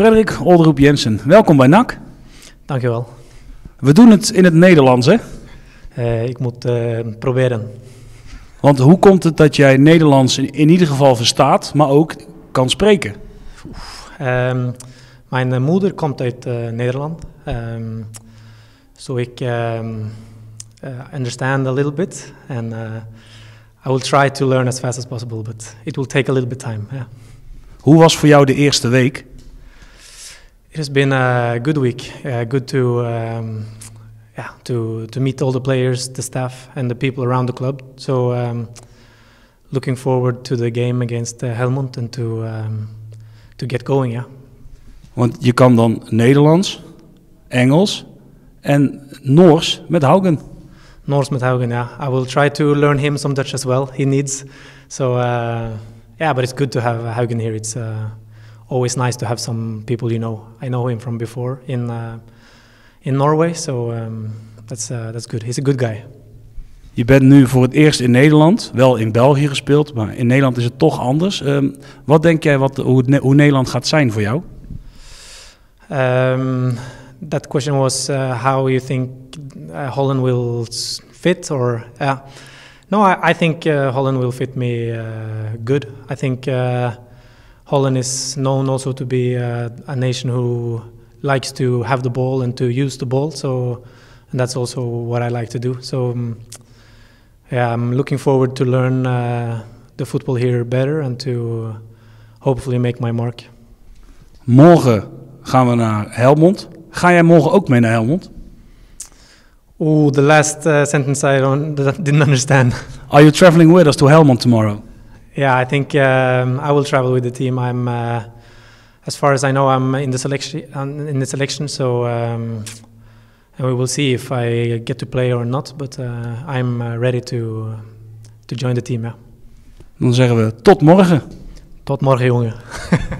Frederik Olderoep Jensen, welkom bij NAC. Dankjewel. We doen het in het Nederlands, hè? Uh, ik moet uh, proberen. Want hoe komt het dat jij Nederlands in, in ieder geval verstaat, maar ook kan spreken? Um, mijn moeder komt uit uh, Nederland. Um, so ik um, understand a little bit. And I will try to learn as fast as possible, but it will take a little bit time. Yeah. Hoe was voor jou de eerste week? It has been a good week. Uh, good to um, yeah to to meet all the players, the staff, and the people around the club. So um, looking forward to the game against uh, Helmond and to um, to get going. Yeah. Want je kan dan Nederlands, Engels en Noors met Haugen. Noors met Haugen, yeah. I will try to learn him some Dutch as well. He needs. So uh, yeah, but it's good to have Haugen here. It's uh, always nice to have some people you know. I know him from before in uh, in Norway, so um, that's uh, that's good. He's a good guy. Je bent nu voor het eerst in Nederland, wel in België gespeeld, maar in Nederland is het toch anders. Um, wat denk jij wat, hoe, het, hoe, Nederland gaat zijn voor jou? Um, that question was uh, how you think uh, Holland will fit, or. No, I, I think uh, Holland will fit me uh, good. I think Holland is known also to be uh, a nation who likes to have the ball and to use the ball. So, and that's also what I like to do. So, um, yeah, I'm looking forward to learn uh, the football here better and to hopefully make my mark. Morgen gaan we naar Helmond. Ga jij morgen ook mee naar Helmond? Oh, the last uh, sentence I don't, didn't understand. Are you traveling with us to Helmond tomorrow? Yeah, I think um, I will travel with the team. I'm, uh, as far as I know, I'm in the selection. In the selection, so um, and we will see if I get to play or not. But uh, I'm uh, ready to to join the team. Yeah. Dan zeggen we tot morgen. Tot morgen, jongen.